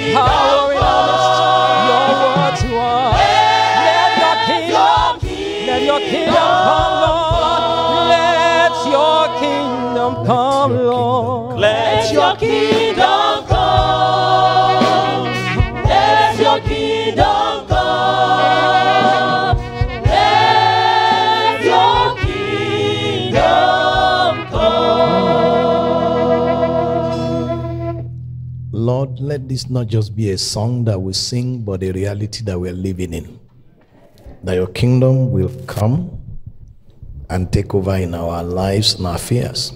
power Let this not just be a song that we sing, but a reality that we're living in. That your kingdom will come and take over in our lives and our affairs.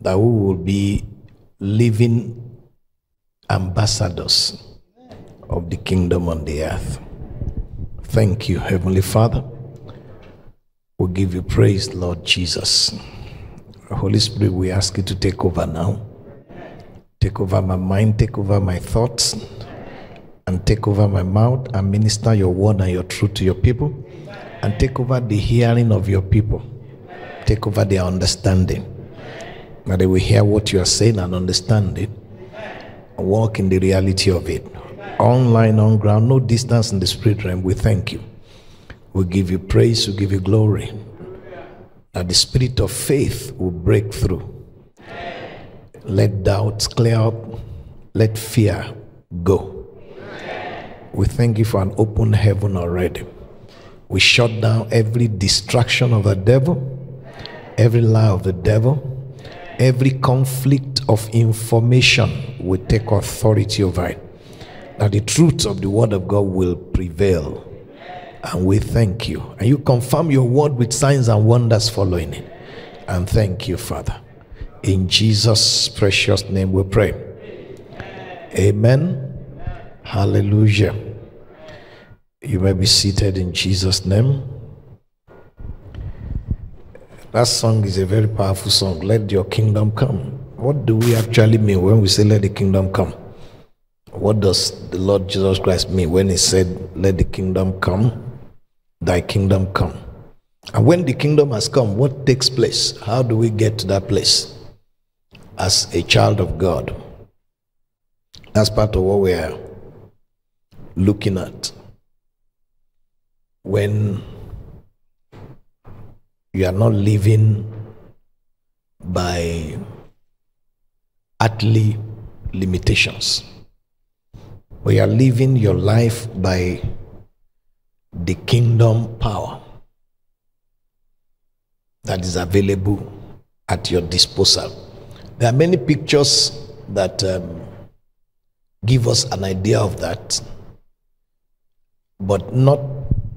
That we will be living ambassadors of the kingdom on the earth. Thank you, Heavenly Father. We give you praise, Lord Jesus. Holy Spirit, we ask you to take over now. Take over my mind, take over my thoughts, and take over my mouth and minister your word and your truth to your people. And take over the hearing of your people. Take over their understanding. That they will hear what you are saying and understand it. And walk in the reality of it. Online, on ground, no distance in the spirit realm. We thank you. We give you praise, we give you glory. That the spirit of faith will break through. Let doubts clear up. Let fear go. We thank you for an open heaven already. We shut down every distraction of the devil, every lie of the devil, every conflict of information. We take authority over it. That the truth of the word of God will prevail. And we thank you. And you confirm your word with signs and wonders following it. And thank you, Father. In Jesus' precious name we pray. Amen. Hallelujah. You may be seated in Jesus' name. That song is a very powerful song. Let your kingdom come. What do we actually mean when we say let the kingdom come? What does the Lord Jesus Christ mean when he said, Let the kingdom come, thy kingdom come? And when the kingdom has come, what takes place? How do we get to that place as a child of God? That's part of what we are looking at. When you are not living by earthly limitations, you are living your life by the kingdom power that is available at your disposal. There are many pictures that um, give us an idea of that, but not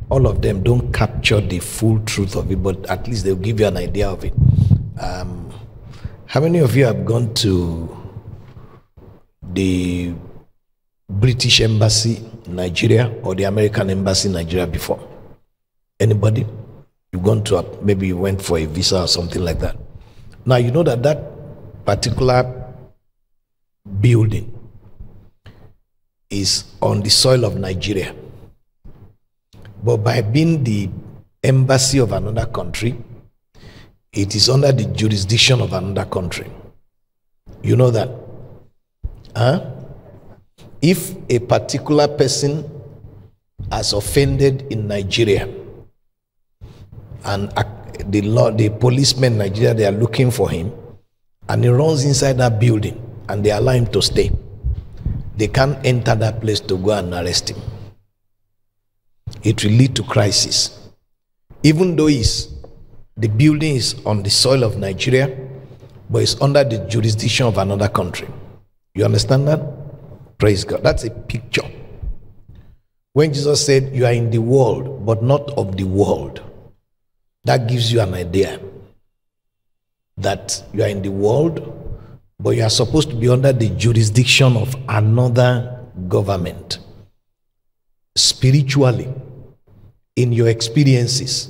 all of them don't capture the full truth of it, but at least they'll give you an idea of it. Um, how many of you have gone to the British Embassy in Nigeria or the American Embassy in Nigeria before? Anybody? You've gone to a, maybe you went for a visa or something like that. Now you know that that particular building is on the soil of Nigeria. But by being the embassy of another country, it is under the jurisdiction of another country. You know that? Huh? If a particular person has offended in Nigeria and the law, the policemen in Nigeria, they are looking for him, and he runs inside that building and they allow him to stay, they can't enter that place to go and arrest him it will lead to crisis. Even though is the building is on the soil of Nigeria, but it's under the jurisdiction of another country. You understand that? Praise God. That's a picture. When Jesus said, You are in the world, but not of the world, that gives you an idea that you are in the world, but you are supposed to be under the jurisdiction of another government spiritually in your experiences.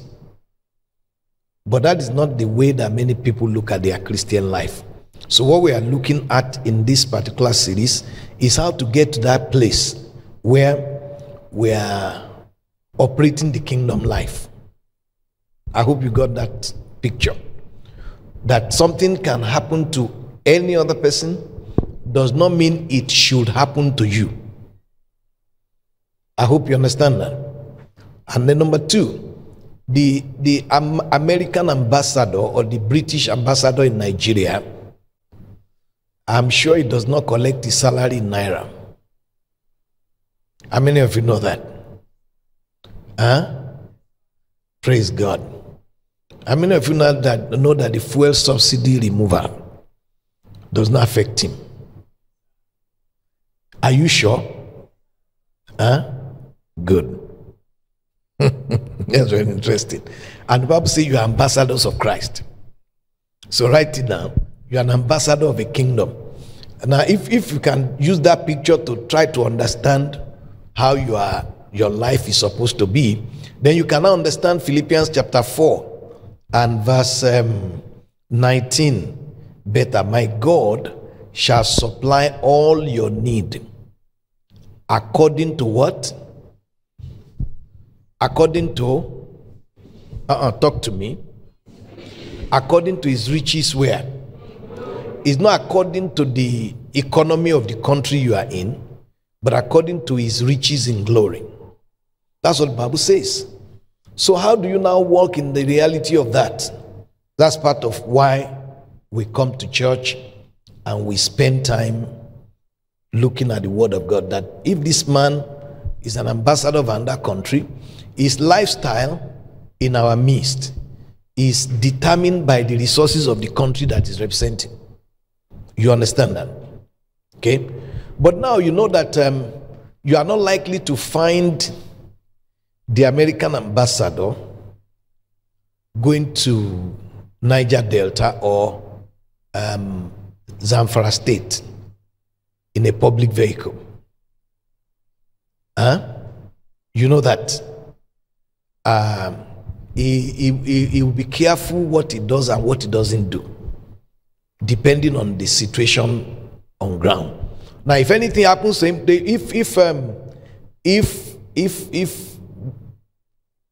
But that is not the way that many people look at their Christian life. So, what we are looking at in this particular series is how to get to that place where we are operating the kingdom life. I hope you got that picture. That something can happen to any other person, does not mean it should happen to you. I hope you understand that. And then number two, the the American ambassador or the British ambassador in Nigeria, I'm sure he does not collect his salary in naira. How many of you know that? Huh? Praise God. How many of you know that know that the fuel subsidy removal does not affect him? Are you sure? Huh? Good. That's very interesting. And the Bible says you are ambassadors of Christ. So write it down. You are an ambassador of a kingdom. Now, if, if you can use that picture to try to understand how you are, your life is supposed to be, then you can now understand Philippians chapter 4 and verse um, 19 better. My God shall supply all your need according to what? According to, uh-uh, talk to me. According to his riches, where? It's not according to the economy of the country you are in, but according to his riches in glory. That's what the Bible says. So, how do you now walk in the reality of that? That's part of why we come to church and we spend time looking at the Word of God. That if this man is an ambassador of another country, his lifestyle in our midst is determined by the resources of the country that is representing. You understand that? Okay? But now you know that um, you are not likely to find the American ambassador going to Niger Delta or um, Zamfara State in a public vehicle. Huh? You know that um, he, he, he, he will be careful what he does and what he doesn't do, depending on the situation on ground. Now, if anything happens to him, if if um, if if if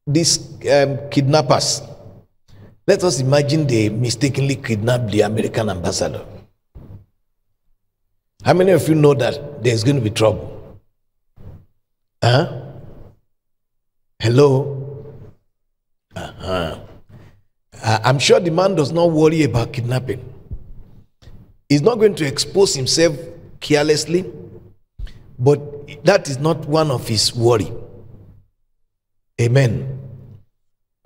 these um, kidnappers, let us imagine they mistakenly kidnapped the American ambassador. How many of you know that there's going to be trouble? Huh? Hello? Uh-huh. Uh, I'm sure the man does not worry about kidnapping. He's not going to expose himself carelessly, but that is not one of his worry. Amen.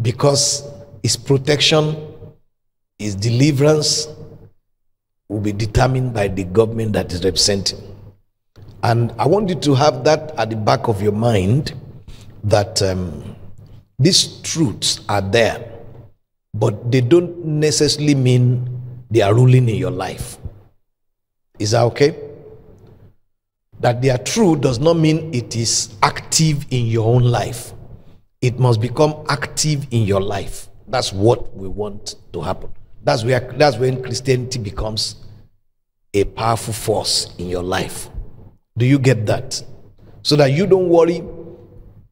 Because his protection, his deliverance will be determined by the government that is representing. And I want you to have that at the back of your mind that um, these truths are there, but they don't necessarily mean they are ruling in your life. Is that okay? That they are true does not mean it is active in your own life. It must become active in your life. That's what we want to happen. That's where that's when Christianity becomes a powerful force in your life. Do you get that? So that you don't worry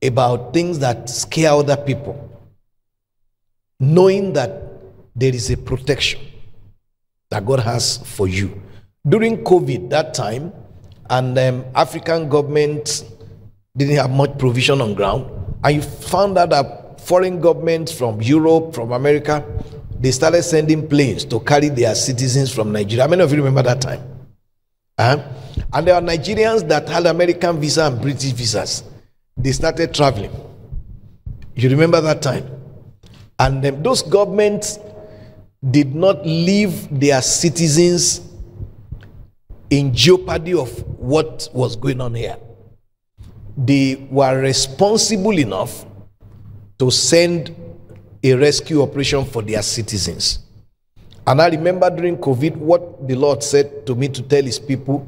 about things that scare other people, knowing that there is a protection that God has for you. During COVID, that time, and um, African governments didn't have much provision on ground, and you found out that foreign governments from Europe, from America, they started sending planes to carry their citizens from Nigeria. How many of you remember that time? Huh? And there are Nigerians that had American visa and British visas. They started traveling. You remember that time? And those governments did not leave their citizens in jeopardy of what was going on here. They were responsible enough to send a rescue operation for their citizens. And I remember during COVID, what the Lord said to me to tell his people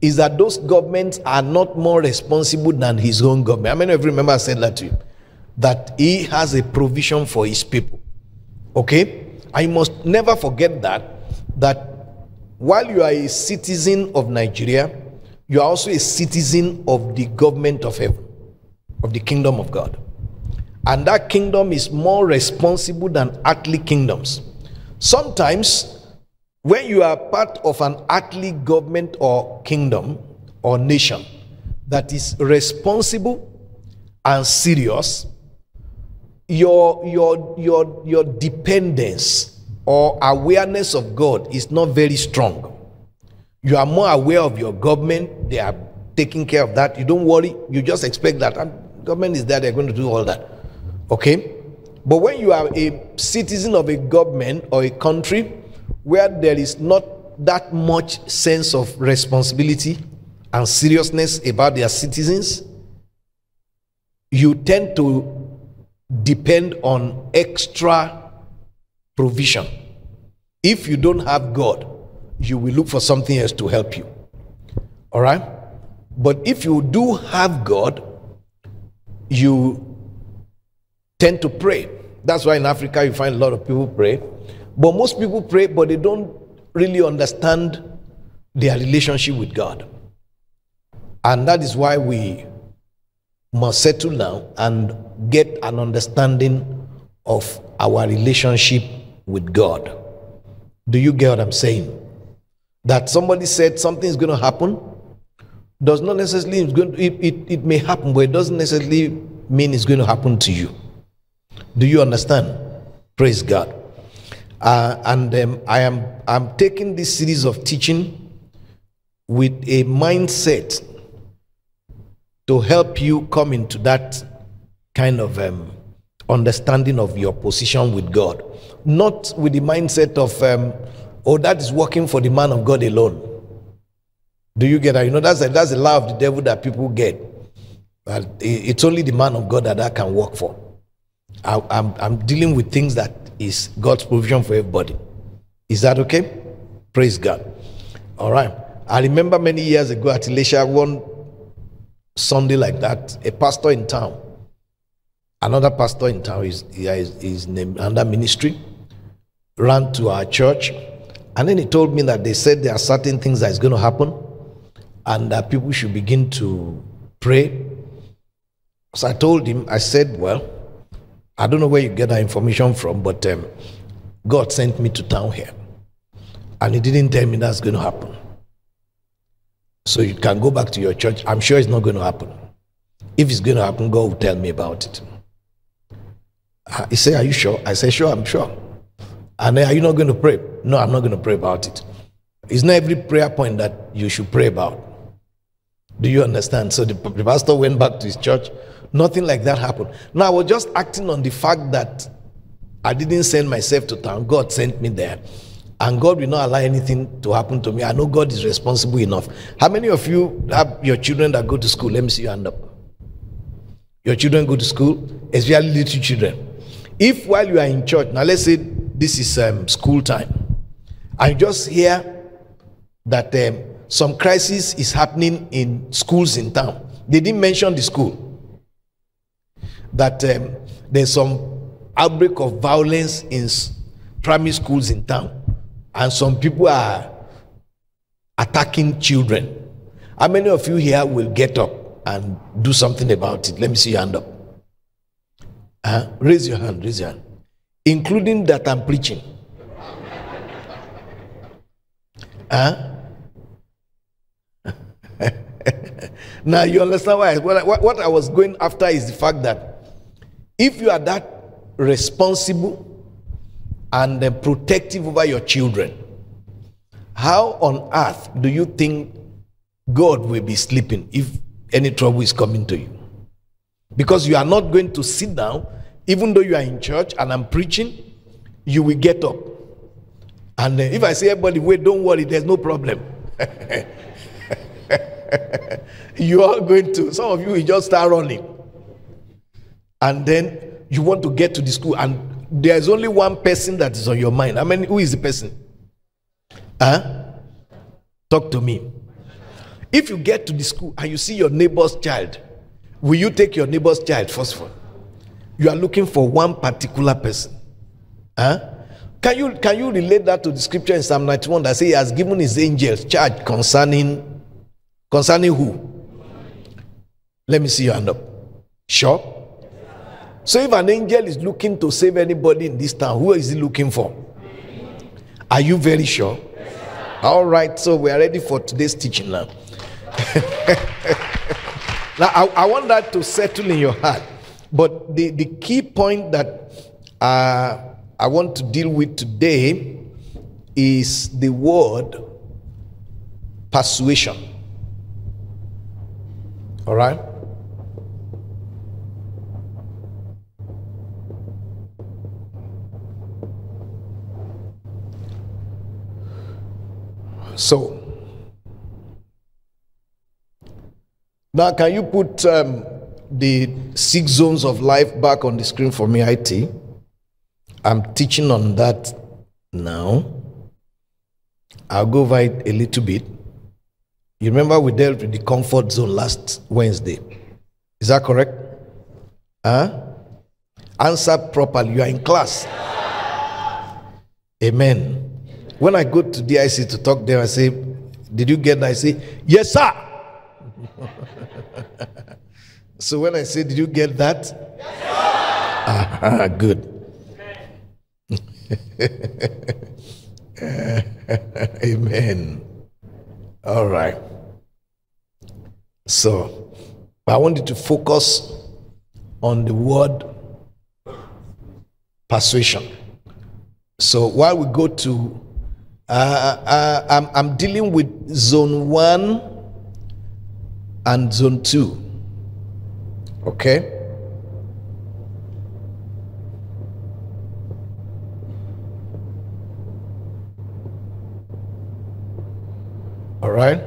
is that those governments are not more responsible than his own government. How many of you remember I said that to you? That he has a provision for his people. Okay? I must never forget that, that while you are a citizen of Nigeria, you are also a citizen of the government of heaven, of the kingdom of God. And that kingdom is more responsible than earthly kingdoms. Sometimes when you are part of an earthly government or kingdom or nation that is responsible and serious, your your your your dependence or awareness of God is not very strong. You are more aware of your government, they are taking care of that. You don't worry, you just expect that and government is there, they're going to do all that. Okay? But when you are a citizen of a government or a country where there is not that much sense of responsibility and seriousness about their citizens, you tend to depend on extra provision. If you don't have God, you will look for something else to help you. All right? But if you do have God, you tend to pray. That's why in Africa you find a lot of people pray. But most people pray, but they don't really understand their relationship with God. And that is why we must settle down and get an understanding of our relationship with God. Do you get what I'm saying? That somebody said something is going to happen does not necessarily it's going to, it, it, it may happen, but it doesn't necessarily mean it's going to happen to you. Do you understand? Praise God. Uh, and um, I am I'm taking this series of teaching with a mindset to help you come into that kind of um, understanding of your position with God, not with the mindset of um, oh that is working for the man of God alone. Do you get that? You know that's a, that's the lie of the devil that people get. That it's only the man of God that that can work for. I, I'm, I'm dealing with things that is God's provision for everybody. Is that okay? Praise God. All right. I remember many years ago at Ilesha, one Sunday like that, a pastor in town, another pastor in town, is is, is named under ministry, ran to our church, and then he told me that they said there are certain things that is going to happen, and that people should begin to pray. So I told him, I said, well, I don't know where you get that information from, but um, God sent me to town here. And He didn't tell me that's going to happen. So you can go back to your church. I'm sure it's not going to happen. If it's going to happen, God will tell me about it. He said, Are you sure? I said, Sure, I'm sure. And Are you not going to pray? No, I'm not going to pray about it. It's not every prayer point that you should pray about. Do you understand? So the, the pastor went back to his church Nothing like that happened. Now, I was just acting on the fact that I didn't send myself to town. God sent me there. And God will not allow anything to happen to me. I know God is responsible enough. How many of you have your children that go to school? Let me see your hand up. Your children go to school, especially little children. If while you are in church, now let's say this is um, school time, I just hear that um, some crisis is happening in schools in town. They didn't mention the school that um, there's some outbreak of violence in primary schools in town, and some people are attacking children. How many of you here will get up and do something about it? Let me see your hand up. Uh, raise your hand, raise your hand. Including that I'm preaching. Huh? now you understand why what, what I was going after is the fact that if you are that responsible and protective over your children, how on earth do you think God will be sleeping if any trouble is coming to you? Because you are not going to sit down, even though you are in church and I'm preaching, you will get up. And uh, if I say, everybody, wait, don't worry, there's no problem. you are going to, some of you will just start running and then you want to get to the school and there's only one person that is on your mind. I mean, who is the person? Huh? Talk to me. If you get to the school and you see your neighbor's child, will you take your neighbor's child first of all? You are looking for one particular person. Huh? Can you can you relate that to the scripture in Psalm 91 that says he has given his angels charge concerning concerning who? Let me see your hand up. Sure? So if an angel is looking to save anybody in this town, who is he looking for? Are you very sure? All right, so we are ready for today's teaching now. now, I, I, want that to settle in your heart. But the, the key point that uh, I want to deal with today is the word persuasion. All right? So, now can you put um, the six zones of life back on the screen for me, IT? I'm teaching on that now. I'll go over it a little bit. You remember we dealt with the comfort zone last Wednesday. Is that correct? Huh? Answer properly. You are in class. Amen. When I go to DIC to talk there, I say, Did you get that? I say, Yes, sir. so when I say, Did you get that? Yes, ah, good. Amen. All right. So, I want you to focus on the word persuasion. So, while we go to uh, uh, I'm, I'm dealing with zone one and zone two. Okay? All right?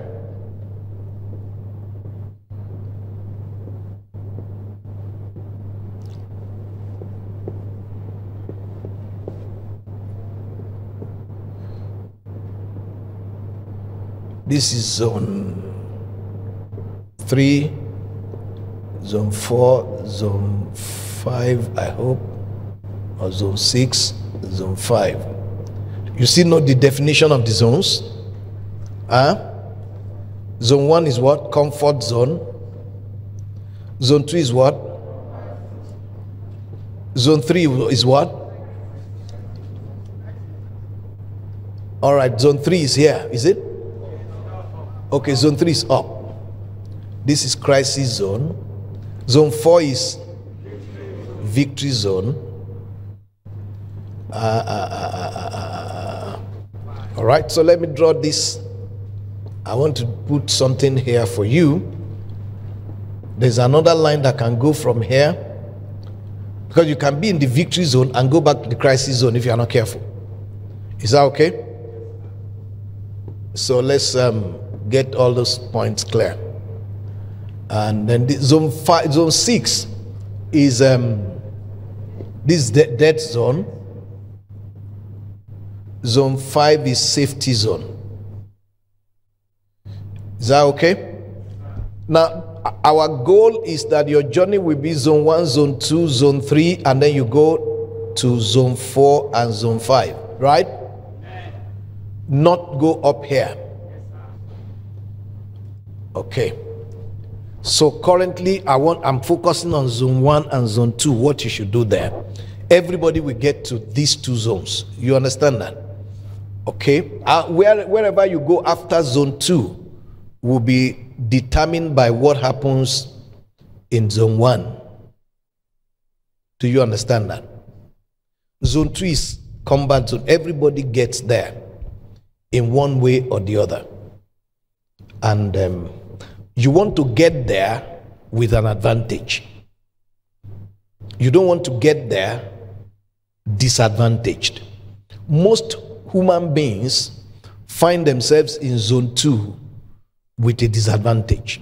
This is zone 3, zone 4, zone 5, I hope, or zone 6, zone 5. You still know the definition of the zones? Huh? Zone 1 is what? Comfort zone. Zone 2 is what? Zone 3 is what? All right, zone 3 is here, is it? Okay, zone 3 is up. This is crisis zone. Zone 4 is victory zone. Uh, uh, uh, all right, so let me draw this. I want to put something here for you. There's another line that can go from here because you can be in the victory zone and go back to the crisis zone if you are not careful. Is that okay? So let's um, get all those points clear. And then the zone five, zone six is um, this de- dead zone. Zone five is safety zone. Is that okay? Now, our goal is that your journey will be zone one, zone two, zone three, and then you go to zone four and zone five, right? Not go up here. Okay. So currently, I want I'm focusing on zone one and zone two. What you should do there. Everybody will get to these two zones. You understand that? Okay. Uh, where, wherever you go after zone two will be determined by what happens in zone one. Do you understand that? Zone two is combat zone. Everybody gets there in one way or the other. And um, you want to get there with an advantage. You don't want to get there disadvantaged. Most human beings find themselves in zone two with a disadvantage.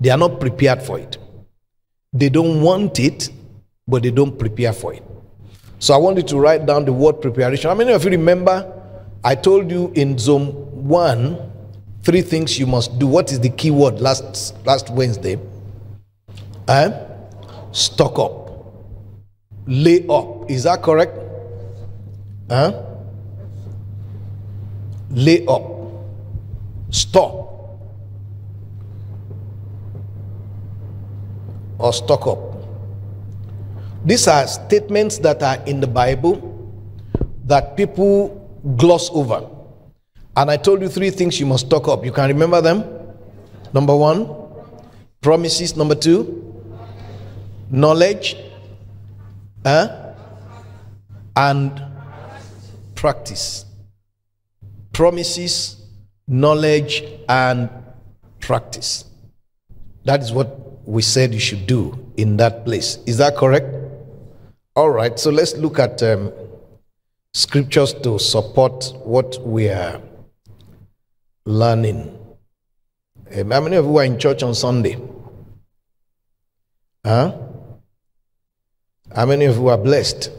They are not prepared for it. They don't want it, but they don't prepare for it. So I want you to write down the word preparation. How many of you remember I told you in zone one three things you must do. What is the key word last last Wednesday? Eh? Stock up. Lay up. Is that correct? Huh? Lay up. Stop. Or stock up. These are statements that are in the Bible that people gloss over And I told you three things you must stock up. You can remember them? Number one, promises. Number two, knowledge. Huh? And practice. Promises, knowledge, and practice. That is what we said you should do in that place. Is that correct? All right, so let's look at um, scriptures to support what we are learning. Um, how many of you are in church on Sunday? Huh? How many of you are blessed?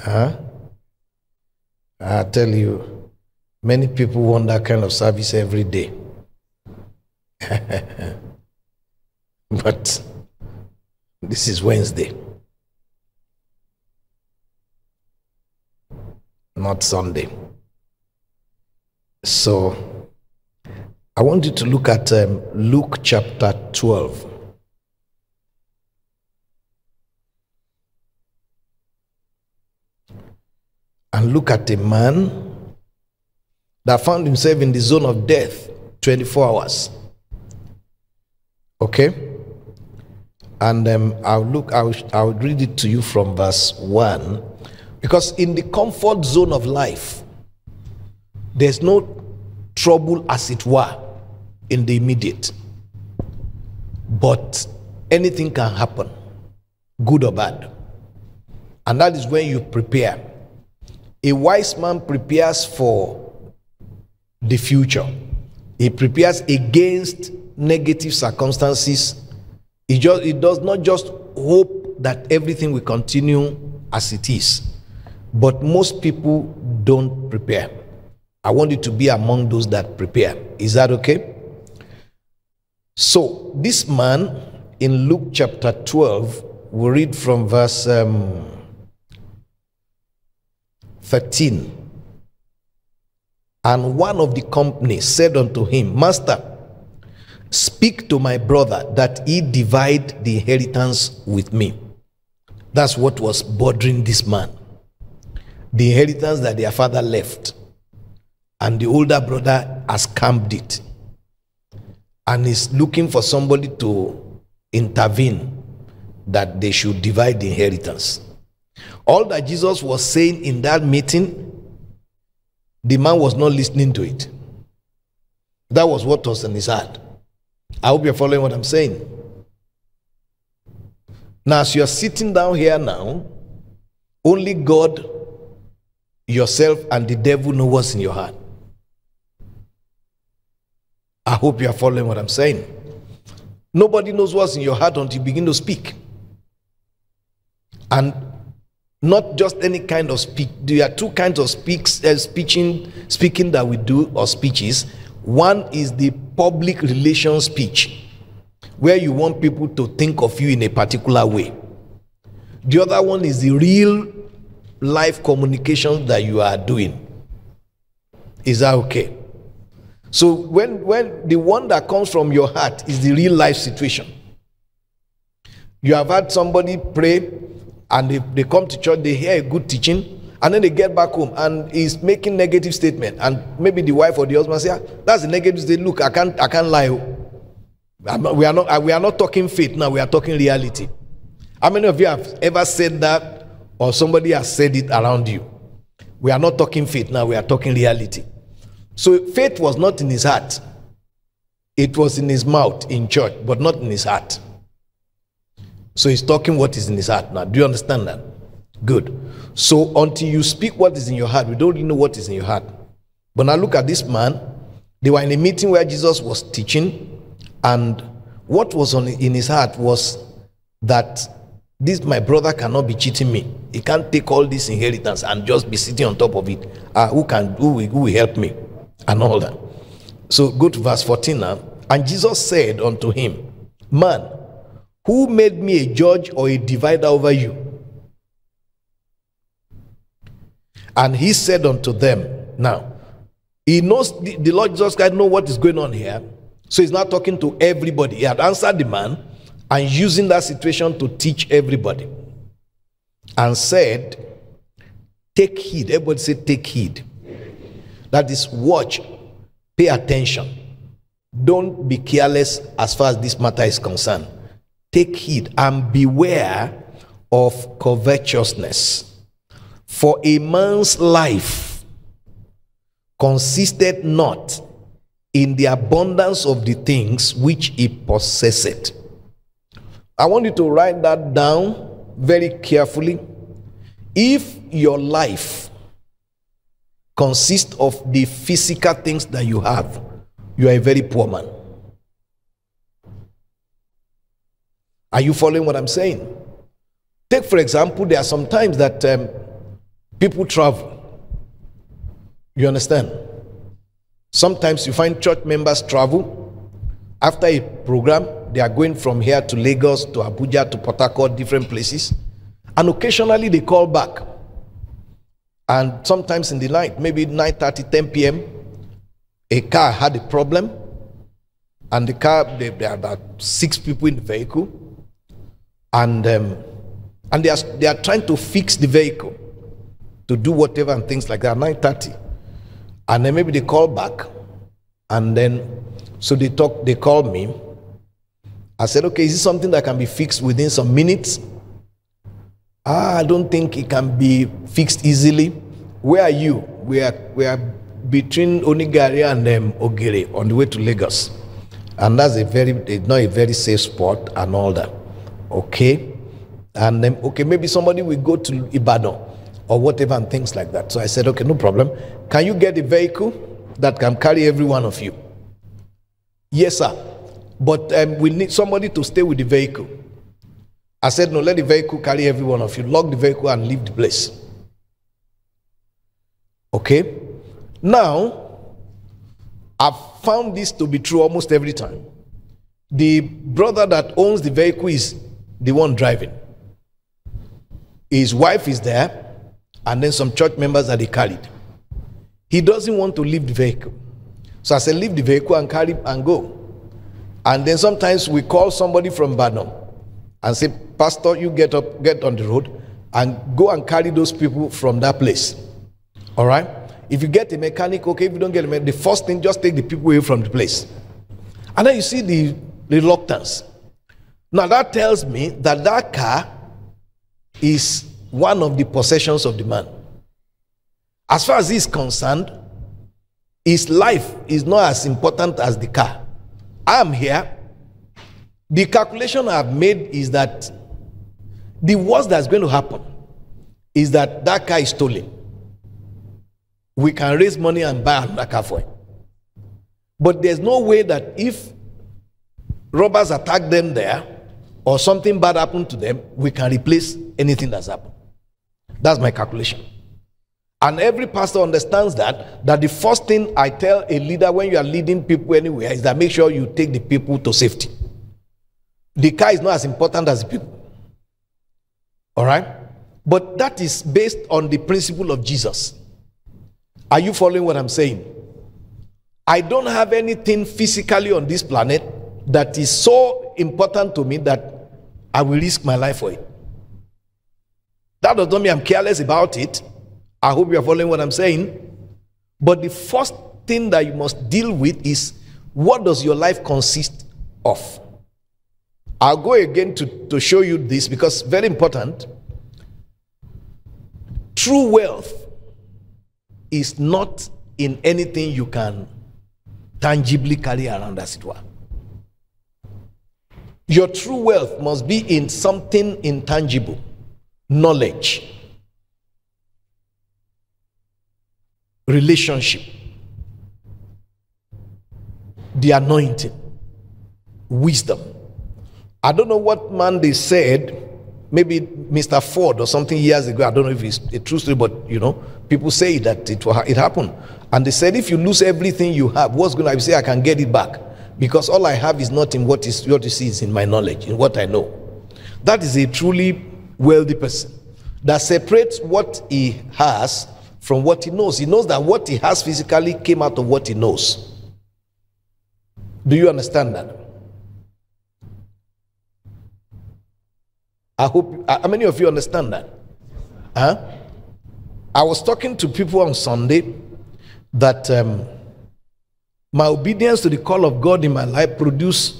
Huh? I tell you, many people want that kind of service every day. but this is Wednesday, not Sunday. So I want you to look at um, Luke chapter 12. And look at a man that found himself in the zone of death 24 hours. Okay? And um, I'll look, I'll, I'll read it to you from verse 1. Because in the comfort zone of life, there's no trouble, as it were, in the immediate. But anything can happen, good or bad. And that is when you prepare. A wise man prepares for the future, he prepares against negative circumstances. He, just, he does not just hope that everything will continue as it is. But most people don't prepare. I want you to be among those that prepare. Is that okay? So, this man in Luke chapter 12, we read from verse um, 13. And one of the company said unto him, Master, speak to my brother that he divide the inheritance with me. That's what was bothering this man. The inheritance that their father left. And the older brother has camped it. And is looking for somebody to intervene that they should divide the inheritance. All that Jesus was saying in that meeting the man was not listening to it. That was what was in his heart. I hope you're following what I'm saying. Now, as you're sitting down here now, only God, yourself, and the devil know what's in your heart. I hope you are following what I'm saying. Nobody knows what's in your heart until you begin to speak. And not just any kind of speak. There are two kinds of speaks, uh, speaking, speaking that we do or speeches. One is the public relations speech, where you want people to think of you in a particular way. The other one is the real life communication that you are doing. Is that okay? So when when the one that comes from your heart is the real life situation. You have had somebody pray and they, they come to church, they hear a good teaching, and then they get back home and he's making negative statement. And maybe the wife or the husband say, ah, that's a negative statement. Look, I can't I can't lie. Not, we are not we are not talking faith now, we are talking reality. How many of you have ever said that or somebody has said it around you? We are not talking faith now, we are talking reality. So faith was not in his heart. It was in his mouth in church, but not in his heart. So he's talking what is in his heart now. Do you understand that? Good. So until you speak what is in your heart, we don't really know what is in your heart. But now look at this man. They were in a meeting where Jesus was teaching, and what was on in his heart was that this my brother cannot be cheating me. He can't take all this inheritance and just be sitting on top of it. Uh, who can who will, who will help me? And all that. So go to verse 14 now. And Jesus said unto him, Man, who made me a judge or a divider over you? And he said unto them, Now, he knows the, the Lord Jesus Christ know what is going on here. So he's not talking to everybody. He had answered the man and using that situation to teach everybody. And said, Take heed. Everybody say, Take heed. That is, watch, pay attention. Don't be careless as far as this matter is concerned. Take heed and beware of covetousness. For a man's life consisted not in the abundance of the things which he possessed. I want you to write that down very carefully. If your life consists of the physical things that you have, you are a very poor man. Are you following what I'm saying? Take, for example, there are some times that um, people travel. You understand? Sometimes you find church members travel after a program, they are going from here to Lagos, to Abuja, to Port Harcourt, different places. And occasionally they call back. And sometimes in the night, maybe 9 30, 10 p.m., a car had a problem. And the car, there are about six people in the vehicle. And, um, and they, are, they are trying to fix the vehicle to do whatever and things like that, 9 30. And then maybe they call back. And then, so they talk, they call me. I said, okay, is this something that can be fixed within some minutes? Ah, I don't think it can be fixed easily. Where are you? We are, we are between Onigari and um, Ogere on the way to Lagos. And that's a very, it's not a very safe spot and all that. Okay? And then, okay, maybe somebody will go to Ibadan or whatever and things like that. So I said, okay, no problem. Can you get a vehicle that can carry every one of you? Yes, sir. But um, we need somebody to stay with the vehicle. I said, no, let the vehicle carry every one of you. Lock the vehicle and leave the place. Okay? Now, I've found this to be true almost every time. The brother that owns the vehicle is the one driving. His wife is there, and then some church members that he carried. He doesn't want to leave the vehicle. So I said, leave the vehicle and carry and go. And then sometimes we call somebody from Badon and say, Pastor, you get up, get on the road and go and carry those people from that place. All right? If you get a mechanic, okay. If you don't get a mechanic, the first thing, just take the people away from the place. And then you see the reluctance. Now that tells me that that car is one of the possessions of the man. As far as he's concerned, his life is not as important as the car. I am here. The calculation I've made is that the worst that's going to happen is that that car is stolen. We can raise money and buy another car for it. But there's no way that if robbers attack them there or something bad happened to them, we can replace anything that's happened. That's my calculation. And every pastor understands that that the first thing I tell a leader when you are leading people anywhere is that make sure you take the people to safety. The car is not as important as the people. All right? But that is based on the principle of Jesus. Are you following what I'm saying? I don't have anything physically on this planet that is so important to me that I will risk my life for it. That does not mean I'm careless about it. I hope you are following what I'm saying. But the first thing that you must deal with is what does your life consist of? I'll go again to, to show you this because very important. True wealth is not in anything you can tangibly carry around as it were. Your true wealth must be in something intangible, knowledge. relationship, the anointing, wisdom. I don't know what man they said, maybe Mr. Ford or something years ago. I don't know if it's a true story, but you know, people say that it, it happened. And they said, if you lose everything you have, what's going to? Say, I can get it back. Because all I have is not in what is what you see, is in my knowledge, in what I know. That is a truly wealthy person that separates what he has from what he knows. He knows that what he has physically came out of what he knows. Do you understand that? I hope, how many of you understand that? Huh? I was talking to people on Sunday. that um, my obedience to the call of God in my life produced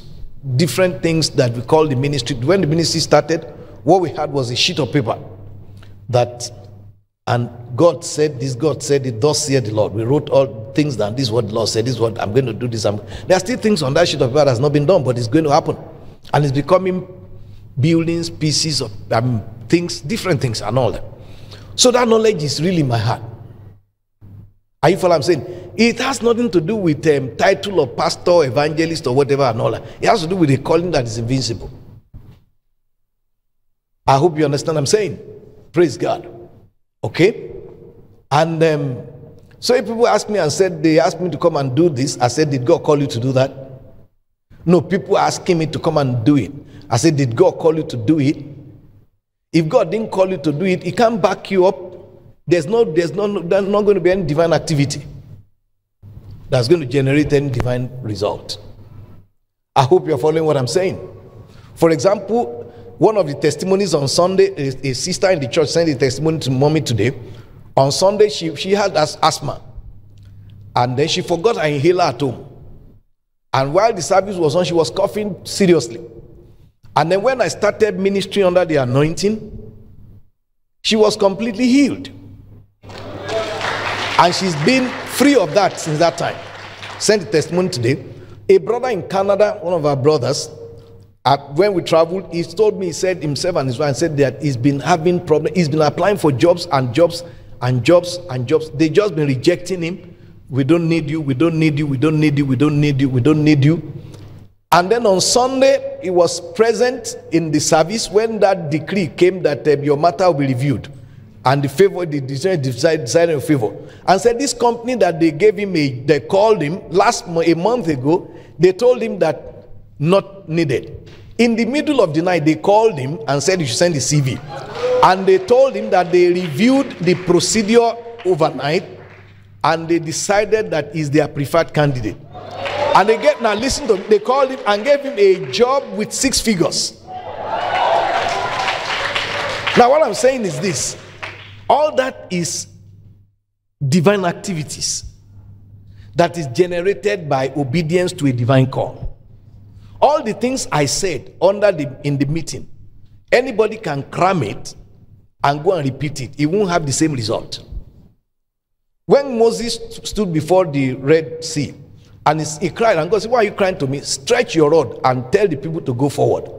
different things that we call the ministry. When the ministry started, what we had was a sheet of paper that, and God said this, God said it, thus said the Lord. We wrote all things down. This is what the Lord said, this is what I'm going to do this. I'm, there are still things on that sheet of paper that has not been done, but it's going to happen. And it's becoming buildings, pieces of um, things, different things, and all that. So that knowledge is really in my heart. Are you following I'm saying? It has nothing to do with um, title of pastor, evangelist, or whatever and all that. It has to do with a calling that is invincible. I hope you understand what I'm saying. Praise God. Okay? And um, so if people ask me and said they asked me to come and do this, I said, Did God call you to do that? No, people are asking me to come and do it. I said, Did God call you to do it? If God didn't call you to do it, He can't back you up. There's no, there's no, there's not going to be any divine activity that's going to generate any divine result. I hope you're following what I'm saying. For example, one of the testimonies on Sunday, a, a sister in the church sent a testimony to mommy today. On Sunday, she, she had asthma. And then she forgot her inhaler at home. And while the service was on, she was coughing seriously. And then when I started ministry under the anointing, she was completely healed. And she's been free of that since that time. Sent a testimony today. A brother in Canada, one of our brothers, at, when we traveled, he told me, he said himself and his wife said that he's been having problem. He's been applying for jobs and jobs and jobs and jobs. They just been rejecting him. We don't need you. We don't need you. We don't need you. We don't need you. We don't need you. And then on Sunday, he was present in the service when that decree came that uh, your matter will be reviewed. And the favor, the decided, decided in favor. And said this company that they gave him a, they called him last a month ago, they told him that not needed. In the middle of the night, they called him and said you should send the CV. And they told him that they reviewed the procedure overnight and they decided that he's their preferred candidate. And they get now listen to they called him and gave him a job with six figures. Now, what I'm saying is this all that is divine activities that is generated by obedience to a divine call. All the things I said under the in the meeting, anybody can cram it and go and repeat it. It won't have the same result. When Moses stood before the Red Sea and he cried, and God said, Why are you crying to me? Stretch your rod and tell the people to go forward.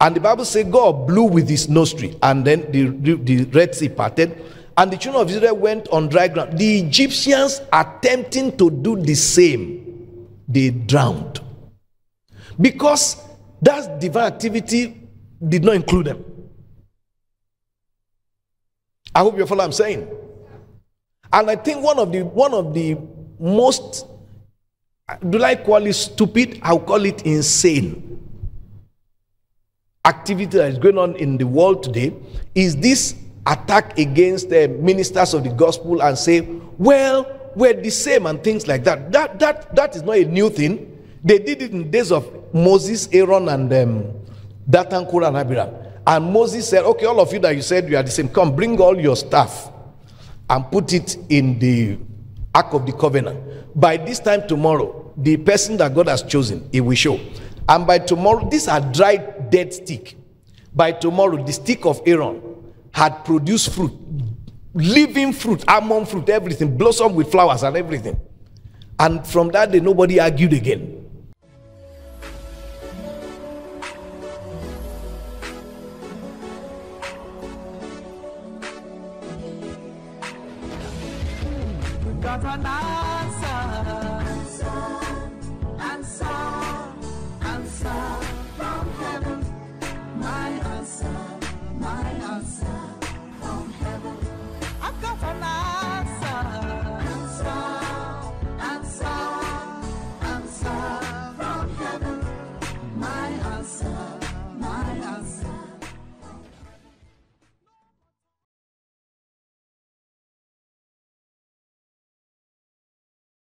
And the Bible says God blew with his nostril, and then the, the, Red Sea parted, and the children of Israel went on dry ground. The Egyptians attempting to do the same, they drowned. Because that divine activity did not include them. I hope you follow what I'm saying. And I think one of the one of the most do I call it stupid? I'll call it insane activity that is going on in the world today is this attack against the ministers of the gospel and say, well, we're the same and things like that. That that that is not a new thing. They did it in the days of Moses, Aaron, and um, Dathan, Korah, and Abiram. And Moses said, Okay, all of you that you said you are the same, come bring all your stuff and put it in the Ark of the Covenant. By this time tomorrow, the person that God has chosen, he will show. And by tomorrow, these are dried dead stick. By tomorrow, the stick of Aaron had produced fruit, living fruit, almond fruit, everything, blossom with flowers and everything. And from that day, nobody argued again. Got an answer.